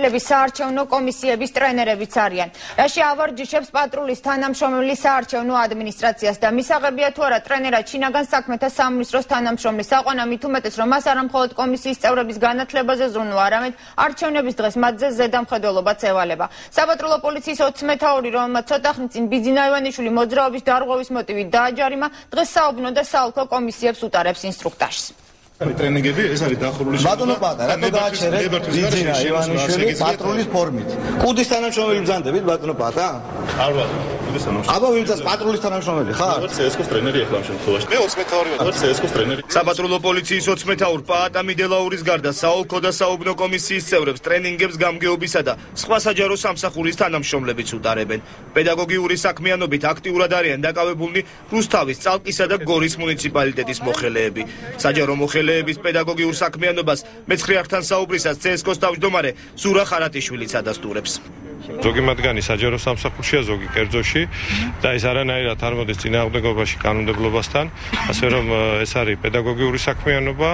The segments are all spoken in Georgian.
ლების საარჩევნო კომისიების ტრენერებიც არიან. რაში ავარჯიშებს პატრულის თანამშრომელი საარჩევნო ადმინისტრაციას და მისაღებია თუ არა ტრენერად შინაგან საქმეთა სამინისტროს თანამშრომლის საყვანა მით უმეტეს რომ მას არა მხოლოდ კომისიის წევრების განათლებაზე ზრუნვა, არამედ არჩევნების დღეს მათზე ზედამხედველობაც ევალება. საპატრულო პოლიციის 20 მეთაური რომელმაც ცოტა ხნის წინ ბიძინა ივანიშვილი მოძრაობის დარღვევის მოტივით დააჯარიმა, დღეს საუბნო და საოლქო კომისიებს უტარებს ინსტრუქტაჟს. ტრენინგები ეს არის დახურული ბატონო პატა რატო გააჩერე? ბიძინა ივანიშვილი პატრულის ფორმით. კუდის თანამშრომელი ბრძანდებით ბატონო პატა. არ ბატონო კუდის თანამშრომელი აბა ვიმცას პატრულის თანამშრომელი ხარ? ვარ CSKO-ს ტრენერი ახლა ამ შემთხვევაში მე 20 მეთაური ვარ CSKO-ს ტრენერი. საპატრულო პოლიციის 20 მეთაურ პაატა მიდელაურის გარდა საოლქო და საუბნო კომისიის წევრებს ტრენინგებს გამგეობისა და სხვა საჯარო სამსახურის თანამშრომლებიც უტარებენ. პედაგოგიური საქმიანობით აქტიურად არიან დაკავებულნი რუსთავის წალკისა და გორის მუნიციპალიტეტის მოხელეები. საჯარო მოხელე მოსწავლეების პედაგოგიურ საქმიანობას მეცხრე ართან საუბრისას CSKO-ს თავმჯდომარე ზურა ხარატიშვილიც ადასტურებს. ზოგი მათგანი საჯარო სამსახურშია, ზოგი კერძოში და ეს არანაირად არ მოდის წინააღმდეგობაში კანონმდებლობასთან, ასე რომ ეს არის პედაგოგიური საქმიანობა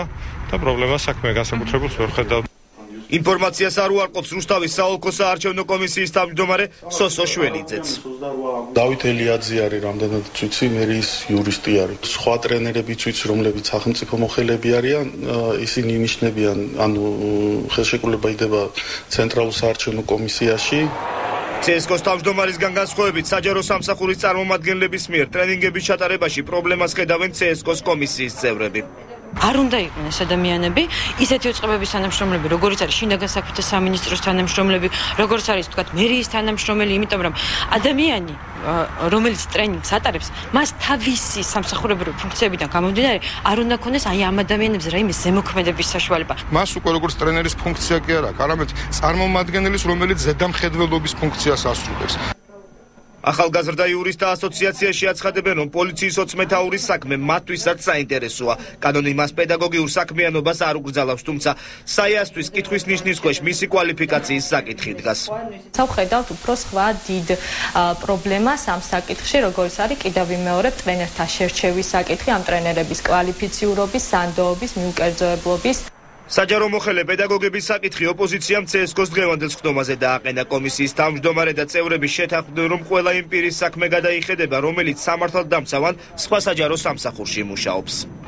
და პრობლემა საქმე განსაკუთრებულს ვერ ხედავ. ინფორმაციას არ უარყოფს რუსთავის საოლქო საარჩევნო კომისიის თავმჯდომარე სოსო შველიძეც. დავით ელიაძე არის რამდენად ცუცი მერის იურისტი არის. სხვა ტრენერებიც ვიცი რომლებიც სახელმწიფო მოხელეები არიან, ისინი ნიშნებიან, ანუ ხელშეკრულება იდება ცენტრალურ საარჩევნო კომისიაში. CSKO-ს თავმჯდომარისგან განსხვავებით საჯარო სამსახურის წარმომადგენლების მიერ ტრენინგების ჩატარებაში პრობლემას ხედავენ CSKO-ს კომისიის წევრები. არ უნდა იყვნენ ეს ადამიანები, ისეთი უწყებების თანამშრომლები, როგორც არის შინაგან საქმეთა სამინისტროს თანამშრომლები, როგორც არის თქვა მერიის თანამშრომელი, იმიტომ რომ ადამიანი რომელიც ტრენინგს ატარებს, მას თავისი სამსახურებრივი ფუნქციებიდან გამომდინარე, არ უნდა ქონდეს აი ამ ადამიანებს რაიმე ზემოქმედების საშუალება. მას უკვე როგორც ტრენერის ფუნქცია კი არა, არამედ წარმომადგენლის, რომელიც ზედამხედველობის ფუნქციას ასრულებს. ახალგაზრდა იურისტთა ასოციაციაში აცხადებენ, რომ პოლიციის ოცმეთაურის საქმე მათთვისაც საინტერესოა. კანონი მას პედაგოგიურ საქმიანობას არ უკრძალავს, თუმცა საიასთვის კითხვის ნიშნის ქვეშ მისი კვალიფიკაციის საკითხი დგას. სახედავთ უფრო სხვა დიდ პრობლემას ამ საკითხში, როგორც არის კიდევ მეორე ტრენერთა შერჩევის საკითხი, ამ ტრენერების კვალიფიციურობის, სანდოობის, მიუკერძოებლობის საჯარო მოხელე პედაგოგების საკითხი ოპოზიციამ CSKO-ს დღევანდელ ხდომაზე დააყენა. კომისიის თავმჯდომარე და წევრები შეთანხმდნენ რომ ყველა იმ პირის საქმე გადაიხედება რომელიც სამართალდამცავ ან სხვა საჯარო სამსახურში მუშაობს